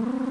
you.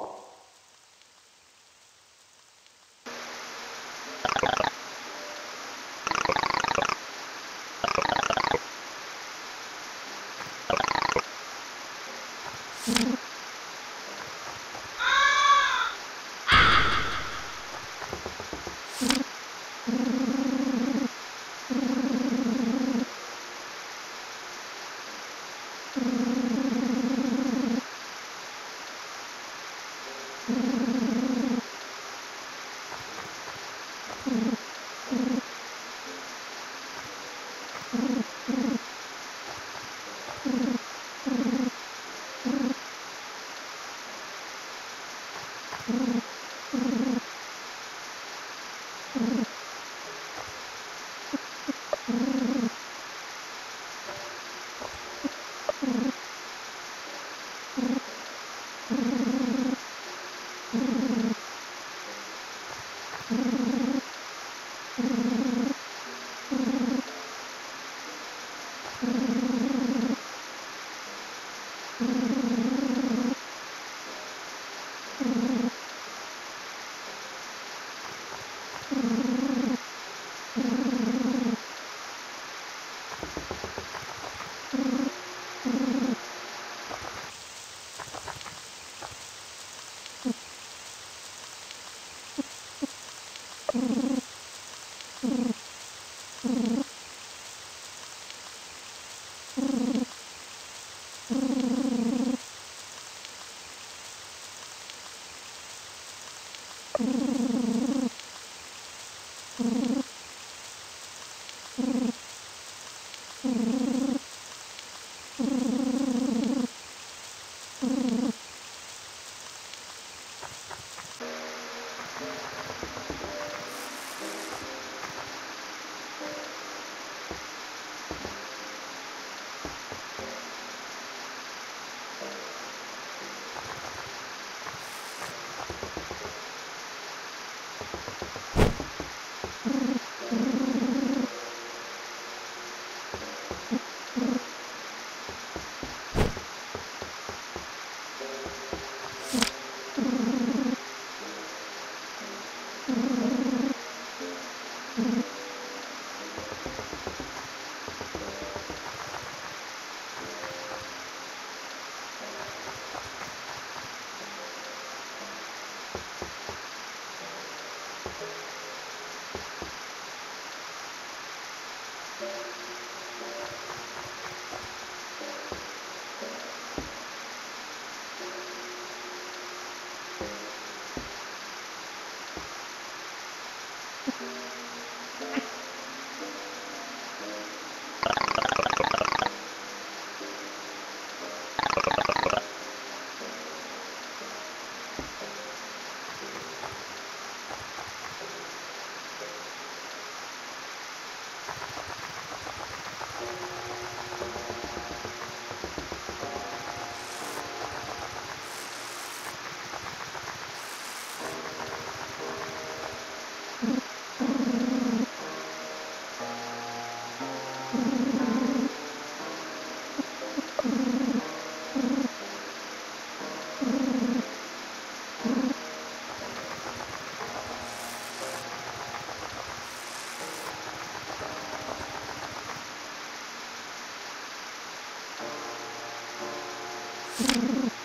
것. you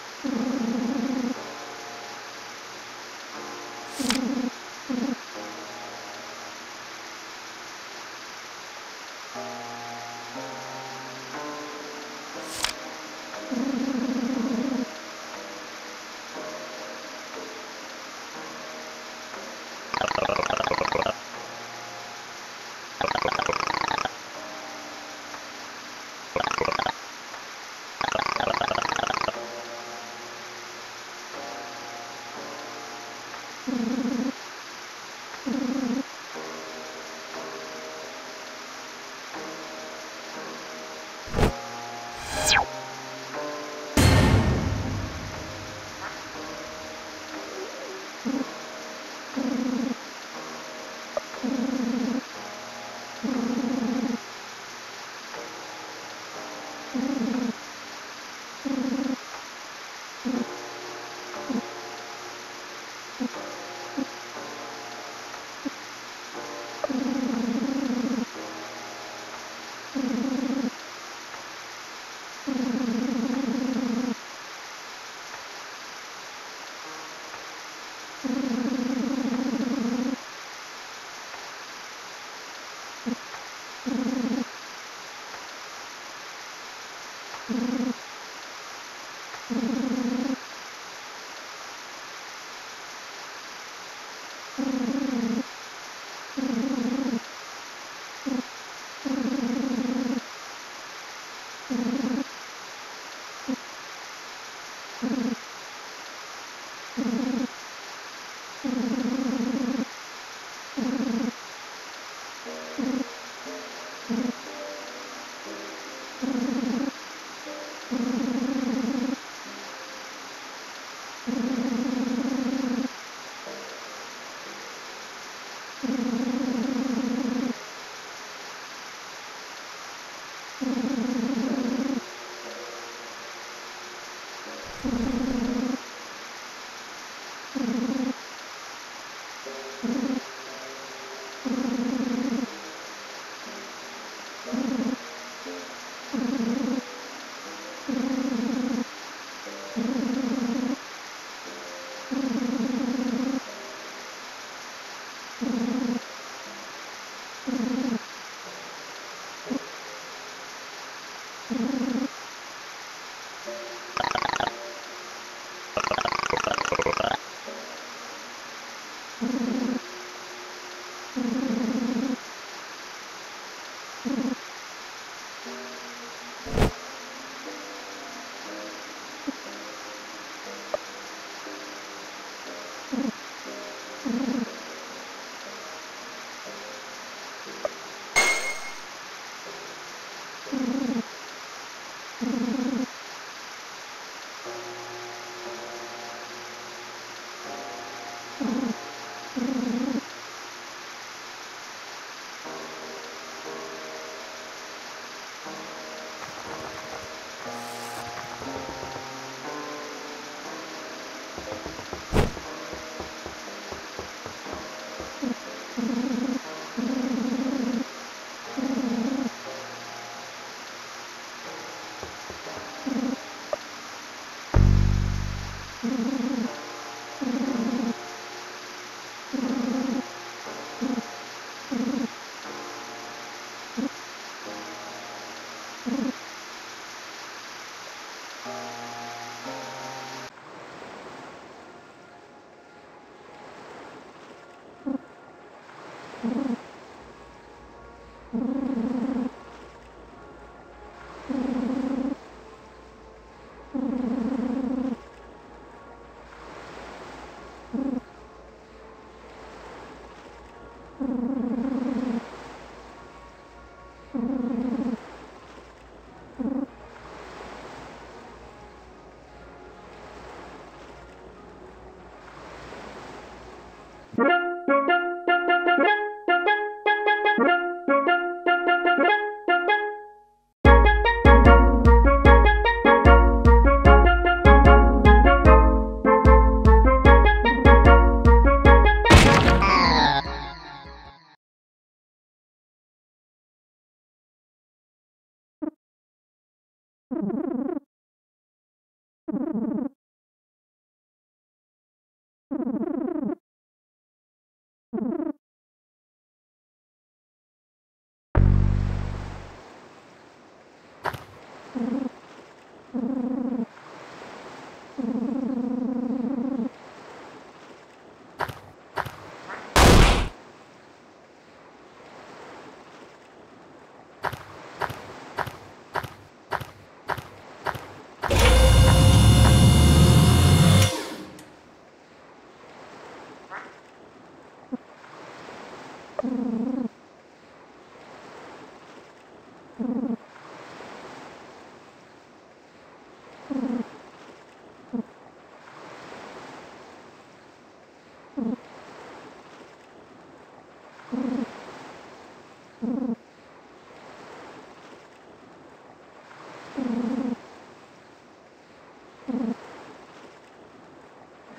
Brrr.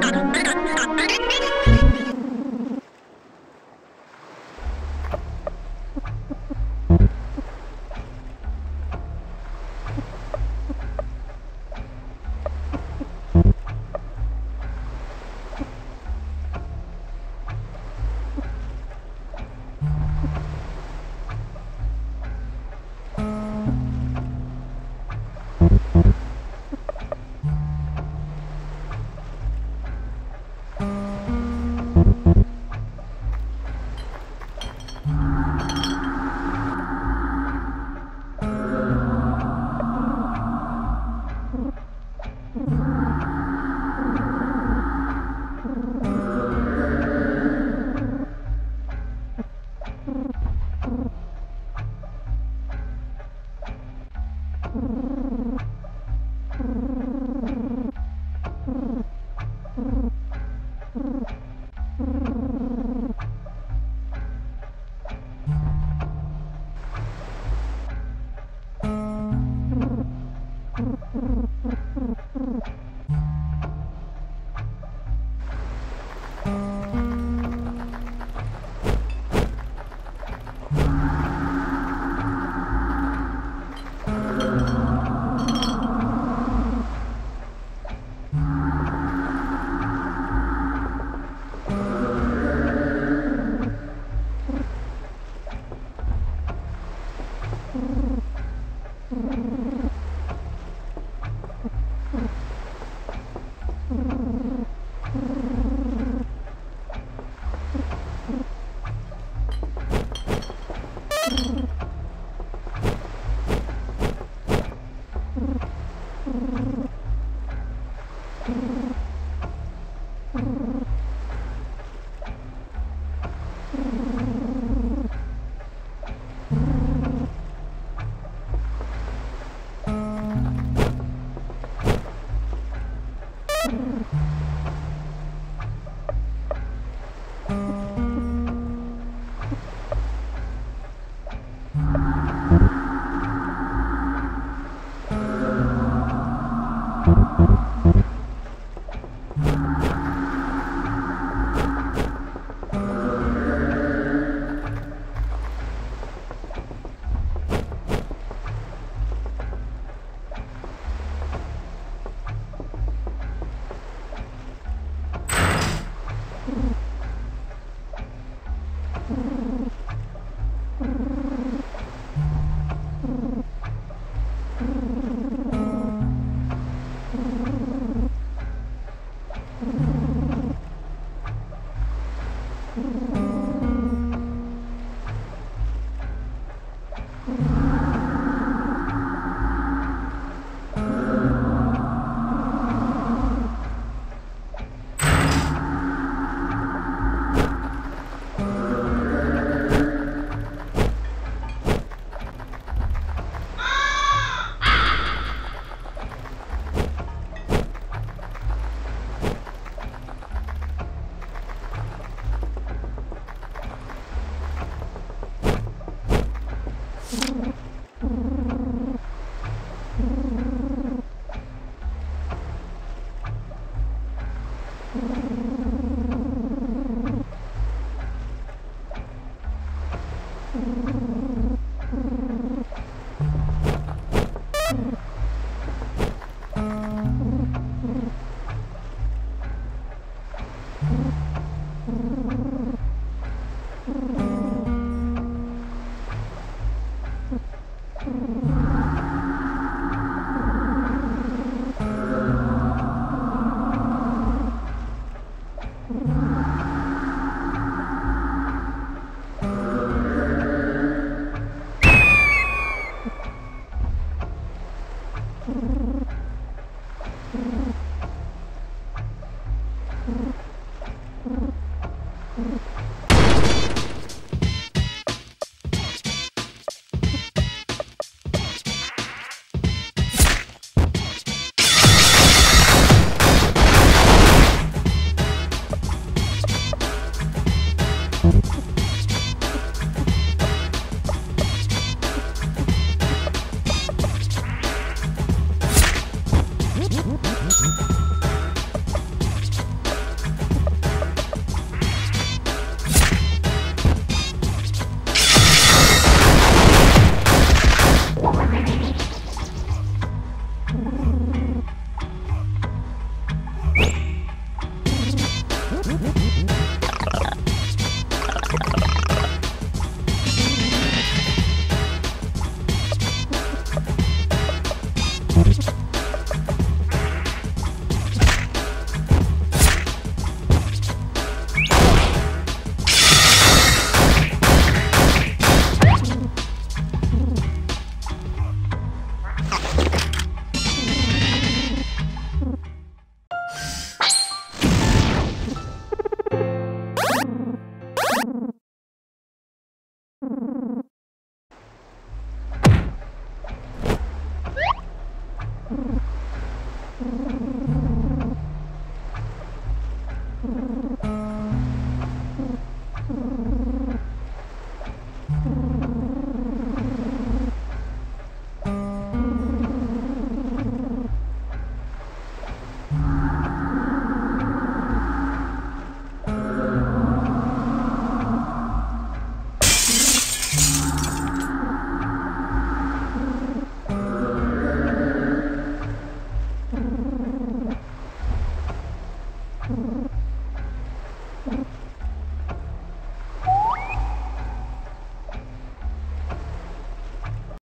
Tchau, tchau.